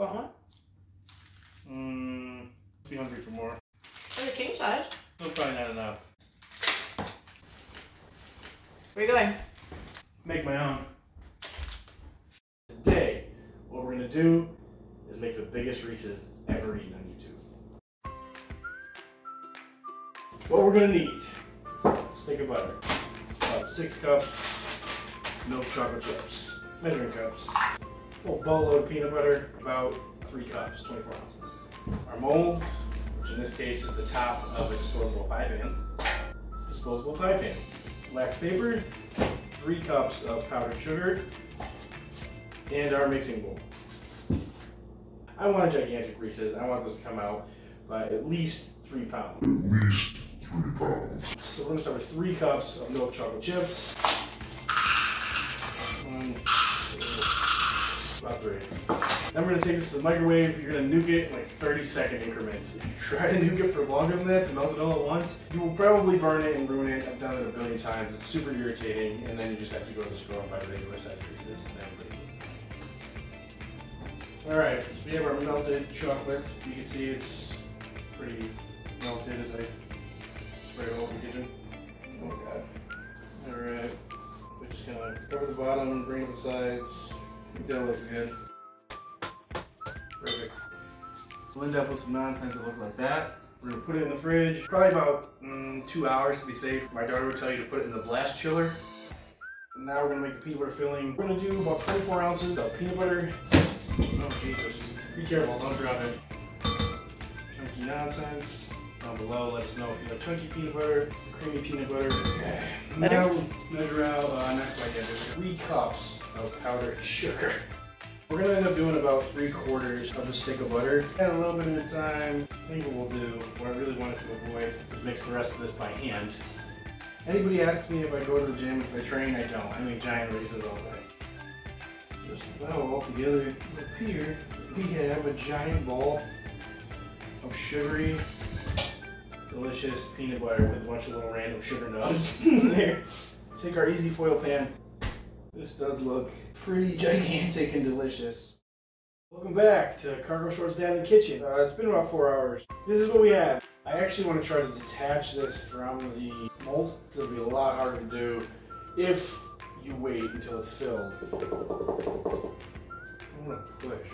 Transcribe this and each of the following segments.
One? Mmm, be hungry for more. They're the king size. No, probably not enough. Where are you going? Make my own. Today, what we're gonna do is make the biggest Reese's ever eaten on YouTube. What we're gonna need, stick of butter, about six cups milk chocolate chips, measuring cups, little boatload of peanut butter, about three cups, 24 ounces. Our mold, which in this case is the top of a disposable pie pan, disposable pie pan, wax paper, three cups of powdered sugar, and our mixing bowl. I want a gigantic Reese's. I want this to come out by at least three pounds. At least three pounds. So we're gonna start with three cups of milk chocolate chips. One, about three. Then we're gonna take this to the microwave. You're gonna nuke it in like 30 second increments. If you try to nuke it for longer than that to melt it all at once, you will probably burn it and ruin it. I've done it a billion times. It's super irritating, and then you just have to go to the store and buy regular size pieces, and. All right, so we have our melted chocolate. You can see it's pretty melted as I spray it all over the kitchen. Oh god. Alright. We're just gonna cover the bottom and bring up the sides. That looks good. Perfect. Blend up with some nonsense that looks like that. We're gonna put it in the fridge. Probably about mm, two hours to be safe. My daughter would tell you to put it in the blast chiller. Now we're gonna make the peanut butter filling. We're gonna do about 24 ounces of peanut butter. Oh Jesus. Be careful, don't drop it. Chunky nonsense. Down below, let us know if you have chunky peanut butter, creamy peanut butter. Okay. Better? Now measure out, uh, not quite yet, three cups of powdered sugar. We're gonna end up doing about three quarters of a stick of butter. And a little bit at a time. I think what we'll do, what I really wanted to avoid, is mix the rest of this by hand. Anybody ask me if I go to the gym, if I train, I don't. I make giant Reese's all day. Just about all together up here, we have a giant ball of sugary, delicious peanut butter with a bunch of little random sugar nubs in there. Take our easy foil pan. This does look pretty gigantic and delicious. Welcome back to Cargo Shorts Down in the Kitchen. Uh, it's been about four hours. This is what we have. I actually want to try to detach this from the mold. It'll be a lot harder to do if you wait until it's filled. I want to push.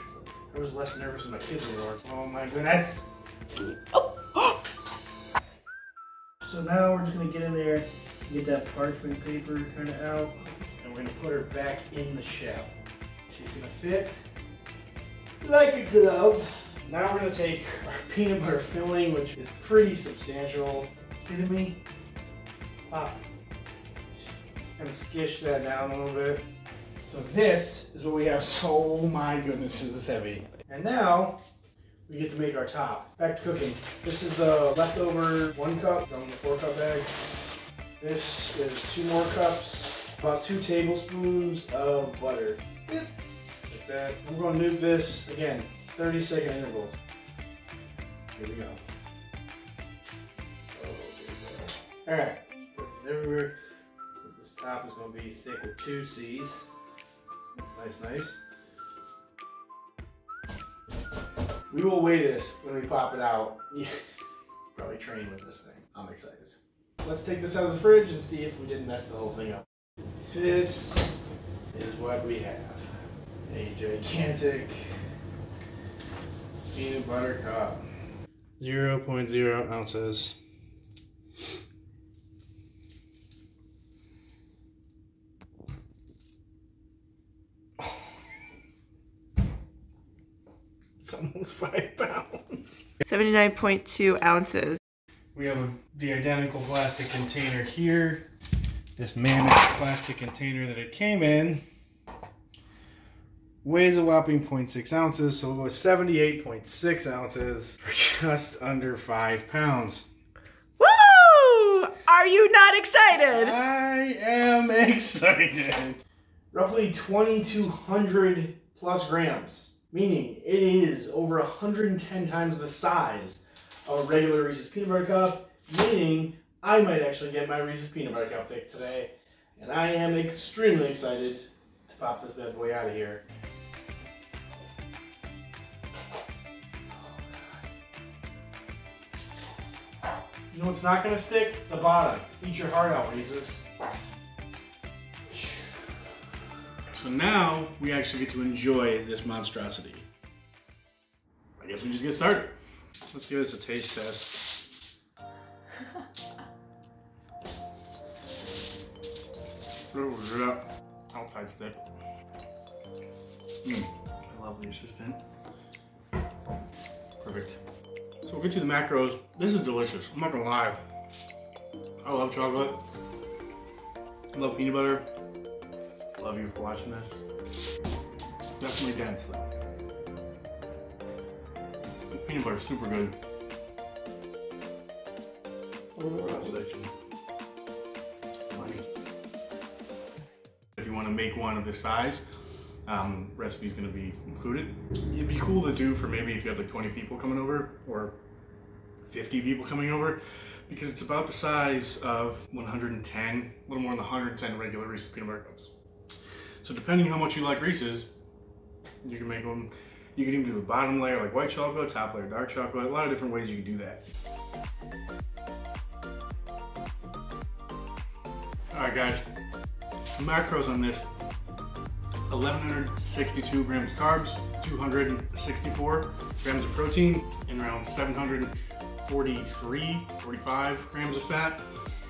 I was less nervous when my kids were born. Oh my goodness. So now we're just gonna get in there, get that parchment paper kind of out, and we're gonna put her back in the shell. She's gonna fit like a glove. Now we're gonna take our peanut butter filling, which is pretty substantial. Kidding me? Pop. Gonna skish that down a little bit. So this is what we have. So oh my goodness, this is heavy. And now we get to make our top. Back to cooking. This is the leftover one cup from the four cup bag. This is two more cups, about two tablespoons of butter. Like that. I'm to nuke this again, 30 second intervals. Here we go. Oh, there we go. All right, Just put it everywhere. So this top is to be thick with two C's. That's nice, nice. We will weigh this when we pop it out. Probably train with this thing. I'm excited. Let's take this out of the fridge and see if we didn't mess the whole thing up. This is what we have. A gigantic peanut butter cup. 0.0 ounces. It's almost five pounds. 79.2 ounces. We have a, the identical plastic container here. This mammoth plastic container that it came in weighs a whopping 0.6 ounces, so it was 78.6 ounces for just under five pounds. Woo! Are you not excited? I am excited. Roughly 2,200 plus grams, meaning it is over 110 times the size of a regular Reese's Peanut Butter Cup, meaning I might actually get my Reese's Peanut Butter Cup fix today. And I am extremely excited to pop this bad boy out of here. You know what's not gonna stick? The bottom. Eat your heart out, Reese's. So now we actually get to enjoy this monstrosity. I guess we just get started. Let's give this a taste test. Outside stick. Mm, I love the assistant. Perfect. So we'll get you the macros. This is delicious. I'm not gonna lie. I love chocolate. I love peanut butter. Love you for watching this. Definitely dense though. The peanut is super good. If you want to make one of this size, um, recipe is going to be included. It'd be cool to do for maybe if you have like 20 people coming over or 50 people coming over because it's about the size of 110, a little more than 110 regular Reese's peanut butter cups. So depending how much you like Reese's, you can make them, you can even do the bottom layer like white chocolate, top layer dark chocolate, a lot of different ways you can do that. All right guys, macros on this 1162 grams of carbs, 264 grams of protein, and around 743, 45 grams of fat,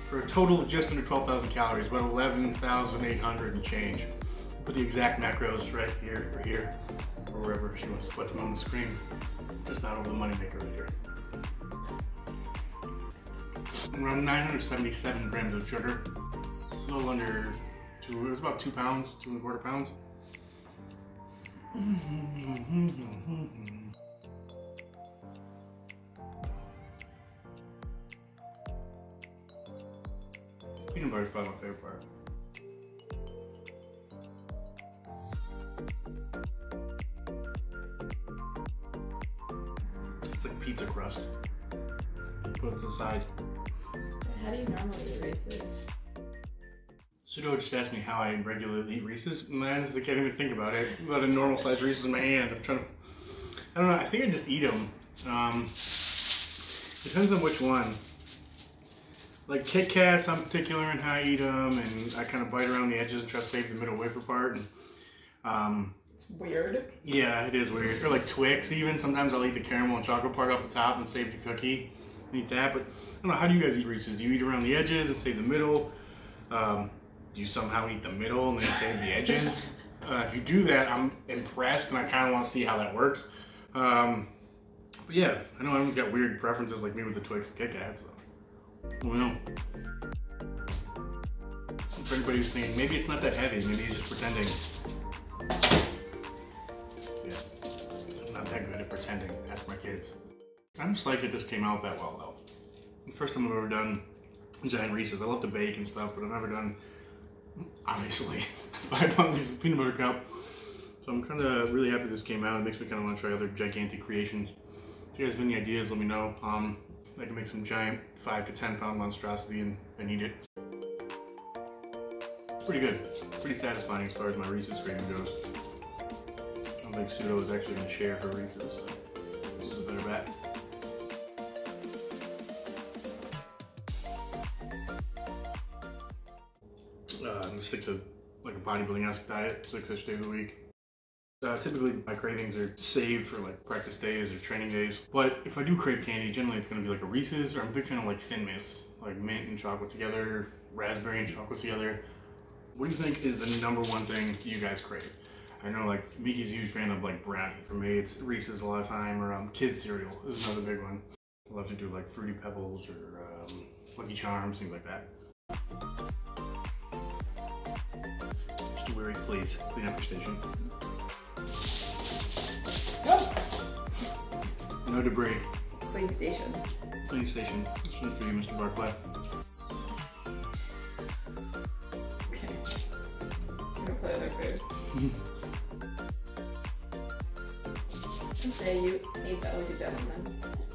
for a total of just under 12,000 calories, about 11,800 and change. Put the exact macros right here, or here, or wherever she wants to put them on the screen. Just not over the money maker right here. Around 977 grams of sugar, a little under two, it was about two pounds, two and a quarter pounds. Peanut butter is probably my favorite part. The side. How do you normally eat Reese's? Sudo just asked me how I regularly eat Reese's. Man, I can't even think about it. About a normal size Reese's in my hand. I'm trying to. I don't know. I think I just eat them. Um, depends on which one. Like Kit Kats, I'm particular in how I eat them, and I kind of bite around the edges and try to save the middle wafer part. And um, it's Weird. yeah, it is weird. Or like Twix, even sometimes I'll eat the caramel and chocolate part off the top and save the cookie. Eat that, but I don't know. How do you guys eat Reese's? Do you eat around the edges and save the middle? Um, do you somehow eat the middle and then save the edges? Uh, if you do that, I'm impressed, and I kind of want to see how that works. Um, but yeah, I know everyone's got weird preferences like me with the Twix and Kit Kats. So. Well, know. For anybody who's thinking maybe it's not that heavy, maybe he's just pretending. I'm just like that this came out that well though. First time I've ever done giant Reese's. I love to bake and stuff, but I've never done obviously five pounds of peanut butter cup. So I'm kind of really happy this came out. It makes me kind of want to try other gigantic creations. If you guys have any ideas, let me know. Um, I can make some giant five to 10 pound monstrosity and, I need it. Pretty good. Pretty satisfying as far as my Reese's craving goes. I don't think Sudo is actually going to share her Reese's, so this is a better bet. Stick to like a bodybuilding-esque diet, six-ish days a week. Uh, typically, my cravings are saved for like practice days or training days. But if I do crave candy, generally it's gonna be like a Reese's, or I'm a big fan of like Thin Mints, like mint and chocolate together, raspberry and chocolate together. What do you think is the number one thing you guys crave? I know like Miki's a huge fan of like brownies. For me, it's Reese's a lot of time, or um, kids cereal is another big one. I love to do like Fruity Pebbles or um, Lucky Charms, things like that. Just please clean up your station. No debris. Clean station. Clean station. This one's for you, Mr. Barclay. Okay. I'm gonna play other food. And say you eat that like a gentleman.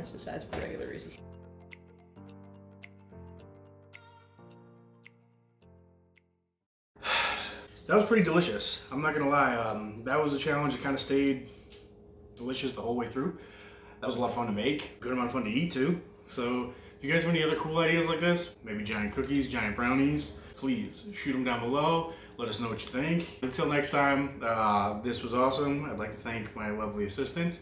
Much regular. That was pretty delicious. I'm not gonna lie. Um, that was a challenge that kind of stayed delicious the whole way through. That was a lot of fun to make. Good amount of fun to eat too. So if you guys have any other cool ideas like this, maybe giant cookies, giant brownies, please shoot them down below. Let us know what you think. Until next time, uh, this was awesome. I'd like to thank my lovely assistant,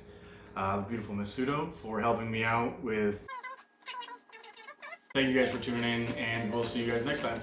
uh, the beautiful Miss for helping me out with. Thank you guys for tuning in, and we'll see you guys next time.